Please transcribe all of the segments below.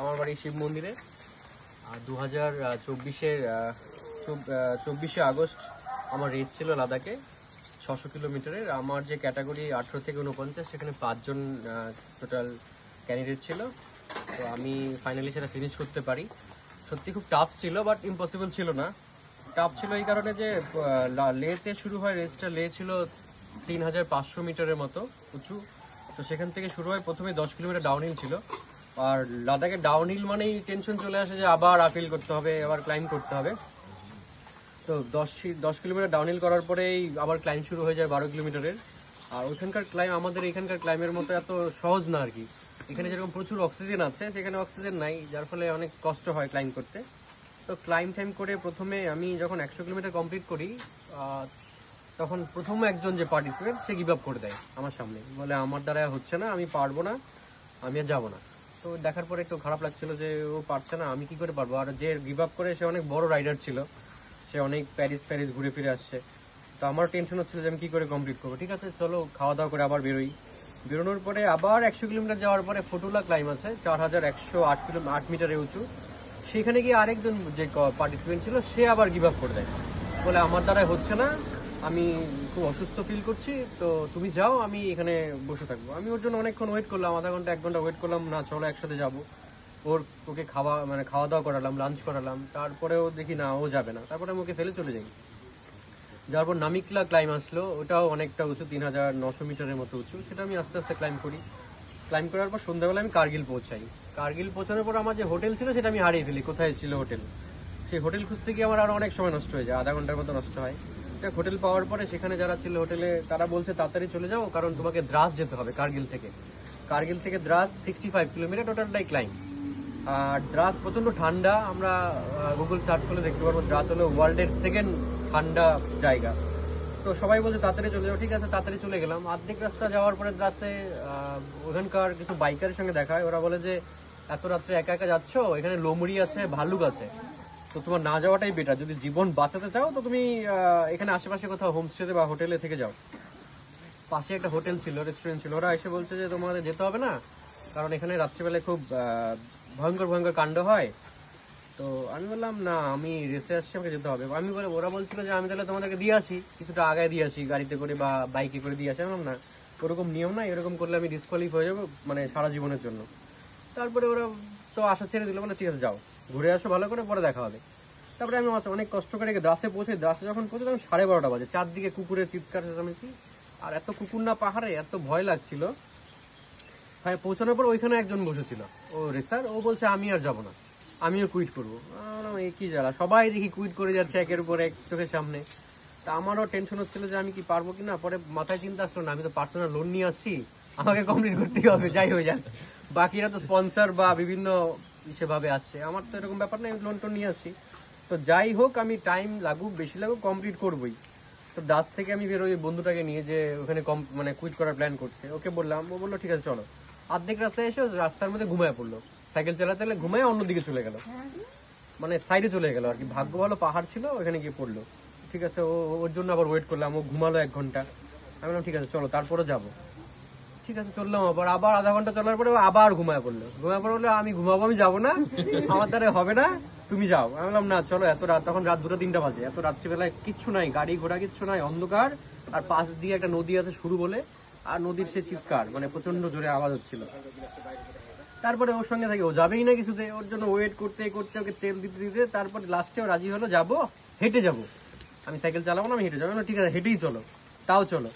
আমার বাড়ি শিব মন্দিরে। আর দু হাজার চব্বিশের চব্বিশে আগস্ট আমার রেস ছিল লাদাখে, ছশো কিলোমিটারের। আমার যে ক্যাটাগরি আঠেরো থেকে উনপঞ্চাশ সেখানে পাঁচজন টোটাল ক্যান্ডিডেট ছিল। তো আমি ফাইনালি সেটা ফিনিশ করতে পারি। সত্যি খুব টাফ ছিল বাট ইম্পসিবল ছিল না। টাফ ছিল এই কারণে যে লেতে শুরু হয়, রেসটা লে ছিল তিন হাজার পাঁচশো মিটারের মতো উঁচু। তো সেখান থেকে শুরু হয়, প্রথমে দশ কিলোমিটার ডাউনহিল ছিল। আর লাদাখে ডাউনহিল মানেই টেনশন চলে আসে যে আবার আপিল করতে হবে, আবার ক্লাইম করতে হবে। তো দশ দশ কিলোমিটার ডাউনহিল করার পরেই আবার ক্লাইম শুরু হয়ে যায় বারো কিলোমিটারের। আর ওইখানকার ক্লাইম আমাদের এখানকার ক্লাইমের মতো এত সহজ না আর কি। এখানে যেরকম প্রচুর অক্সিজেন আছে, সেখানে অক্সিজেন নাই, যার ফলে অনেক কষ্ট হয় ক্লাইম করতে। তো ক্লাইম টাইম করে প্রথমে আমি যখন একশো কিলোমিটার কমপ্লিট করি তখন প্রথম একজন যে পার্টিসিপেন্ট সে গিভ আপ করে দেয় আমার সামনে। বলে, আমার দ্বারা হচ্ছে না, আমি পারব না, আমি আর যাব না। তো দেখার পরে একটু খারাপ লাগছিল যে ও পারছে না, আমি কি করে পারব? আর যে গিভ আপ করে সে অনেক বড় রাইডার ছিল। সে অনেক প্যারিস প্যারিস ঘুরে ফিরে আসছে। তো আমার টেনশন হচ্ছিল যে আমি কি করে কমপ্লিট করব। ঠিক আছে, চলো খাওয়া দাওয়া করে আবার বেরোই। বেরোনোর পরে আবার একশো কিলোমিটার যাওয়ার পরে ফটুলা ক্লাইম আছে, চার হাজার একশো আট কিলো, আট মিটারে উঁচু। সেখানে গিয়ে আরেকজন যে পার্টিসিপেন্ট ছিল, সে আবার গিভ আপ করে দেয়। বলে, আমার দ্বারাই হচ্ছে না আমি খুব অসুস্থ ফিল করছি, তো তুমি যাও, আমি এখানে বসে থাকব। আমি ওর জন্য অনেকক্ষণ ওয়েট করলাম, আধা ঘণ্টা, এক ঘণ্টা ওয়েট করলাম, না, চলো একসাথে যাব। ওর, ওকে খাওয়া মানে খাওয়া দাওয়া করালাম লাঞ্চ করালাম, তারপরেও দেখি না, ও যাবে না। তারপরে আমি ওকে ফেলে চলে যাই। যাওয়ার পর নামিকলা ক্লাইম আসলো, ওটাও অনেকটা উঁচু, তিন হাজার নশো মিটারের মতো উঁচু। সেটা আমি আস্তে আস্তে ক্লাইম করি। ক্লাইম করার পর সন্ধ্যাবেলা আমি কার্গিল পৌঁছাই। কার্গিল পৌঁছানোর পর আমার যে হোটেল ছিল, সেটা আমি হারিয়ে ফেলি। কোথায় ছিল হোটেল? সেই হোটেল খুঁজতে গিয়ে আমার আরও অনেক সময় নষ্ট হয়ে যায়, আধা ঘণ্টার মতো নষ্ট হয়। একটা হোটেল পাওয়ার পরে সেখানে যারা ছিল হোটেলে, তারা বলছে, তাড়াতাড়ি চলে যাও, কারণ তোমাকে দ্রাস যেতে হবে কার্গিল থেকে। কার্গিল থেকে দ্রাস সিক্সটি ফাইভ কিলোমিটার টোটালটাই ক্লাইম আর দ্রাস প্রচণ্ড ঠান্ডা, আমরা গুগল সার্চ করলে দেখতে পারব, দ্রাস হলো ওয়ার্ল্ডের সেকেন্ড ঠান্ডা জায়গা। তো সবাই বলছে, তাড়াতাড়ি চলে যাও। ঠিক আছে, তাড়াতাড়ি চলে গেলাম। অর্ধেক রাস্তা যাওয়ার পরে দ্রাসে ওখানকার কিছু বাইকারের সঙ্গে দেখা হয়। ওরা বলে যে, এত রাত্রে একা একা যাচ্ছ? এখানে লোমড়ি আছে, ভাল্লুক আছে। তো তোমার না যাওয়াটাই বেটার যদি জীবন বাঁচাতে চাও, তো তুমি এখানে আশেপাশে কোথাও হোমস্টেতে বা হোটেলে থেকে যাও। পাশে একটা হোটেল ছিল রেস্টুরেন্ট ছিল। ওরা এসে বলছে যে তোমাদের যেতে হবে না, কারণ এখানে রাত্রিবেলায় খুব ভয়ঙ্কর ভয়ঙ্কর কাণ্ড হয়। তো আমি বললাম, না, আমি রেসে আসছি, আমাকে যেতে হবে। আমি বলে, ওরা বলছিল যে আমি তাহলে তোমাদেরকে দিয়ে আসি, কিছুটা আগায় দিয়ে আসি, গাড়িতে করে বা বাইকে করে দিয়ে আসি। আমি না, ওরকম নিয়ম না এরকম করলে আমি ডিসকোয়ালিফাই হয়ে যাব মানে সারা জীবনের জন্য। তারপরে ওরা তো আশা ছেড়ে দিল মানে ঠিক আছে, যাও। ঘুরে আসো, ভালো করে পরে দেখা হবে। তারপরে আমি অনেক কষ্ট করে দাসে পৌঁছে দাসে যখন পৌঁছে তখন সাড়ে বারোটা বাজে। চারদিকে কুকুরের চিৎকার চেঁচামেচি। আর এত কুকুর না পাহাড়ে, এত ভয় লাগছিল। হ্যাঁ পৌঁছানোর পর ওইখানে একজন বসেছিল। ও রেসার ও বলছে, আমি আর যাব না। আমিও কুইট করব। এই কি জ্বালা? সবাই দেখি কুইট করে যাচ্ছে একের উপর এক চোখের সামনে। তা আমারও টেনশন হচ্ছিল যে আমি কি পারব কিনা পরে মাথায় চিন্তা আসলো, না, আমি তো পার্সোনাল লোন নিয়ে আসছি। আমাকে কমপ্লিট করতেই হবে। যাই হয়ে যাক। বাকিরা তো স্পন্সর বা বিভিন্ন সেভাবে আসছে। আমার তো এরকম ব্যাপার না, আমি লোন টোন নিয়ে আসি তো যাই হোক, আমি টাইম লাগুক, বেশি লাগুক কমপ্লিট করবোই। তো ডাস থেকে আমি বেরোই বন্ধুটাকে নিয়ে যে ওখানে কম মানে কুইট করার প্ল্যান করছে। ওকে বললাম, ও বলল, ঠিক আছে, চলো। অর্ধেক রাস্তায় এসে রাস্তার মধ্যে ঘুমায় পড়ল। সাইকেল চালাতে চালাতে ঘুমায় অন্যদিকে চলে গেল। মানে সাইডে চলে গেল আর কি। ভাগ্য ভালো, পাহাড় ছিল, ওখানে গিয়ে পড়ল। ঠিক আছে, ও, ওর জন্য আবার ওয়েট করলাম, ও ঘুমালো এক ঘণ্টা। আমি বললাম, ঠিক আছে, চলো তারপরে যাব। ঠিক আছে, চললাম আবার। আবার আধা ঘণ্টা চলার পরে আবার ঘুমায় পড়ল। ঘুমায় পড়ে বলল আমি ঘুমাবো, আমি যাব না। আমার দ্বারা হবে না, তুমি যাও। আমি বললাম, না, চলো, এত রাত তখন রাত দুটো, তিনটা বাজে। এত রাত্রিবেলায় কিচ্ছু নাই, গাড়ি ঘোড়া কিচ্ছু নাই, অন্ধকার। আর পাশ দিয়ে একটা নদী আছে শুরু বলে, আর নদীর সে চিৎকার মানে প্রচণ্ড জোরে আওয়াজ হচ্ছিল। তারপরে ওর সঙ্গে থাকে। ও যাবেই না কিছুতে। ওর জন্য ওয়েট করতে করতে ওকে তেল দিতে দিতে তারপরে লাস্টে রাজি হলো, যাব, হেঁটে যাব। আমি সাইকেল চালাবো না, আমি হেঁটে যাব। ঠিক আছে, হেঁটেই চলো। তাও চলো।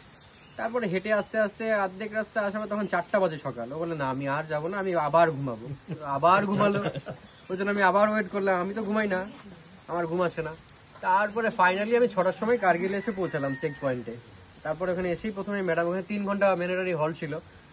তারপরে হেঁটে আস্তে আস্তে অর্ধেক রাস্তা পর তখন চারটা বাজে সকাল। ও বলে না, আমি আর যাব না, আমি আবার ঘুমাবো। আবার ঘুমালো। ওই জন্য আমি আবার ওয়েট করলাম। আমি তো ঘুমাই না, আমার ঘুম আসে না। তারপরে ফাইনালি আমি ছটার সময় কার্গিল এসে পৌঁছালাম চেক পয়েন্টে তারপরে ওখানে এসেই প্রথমে ম্যাডাম ওখানে তিন ঘণ্টা ম্যানেটারি হল ছিল।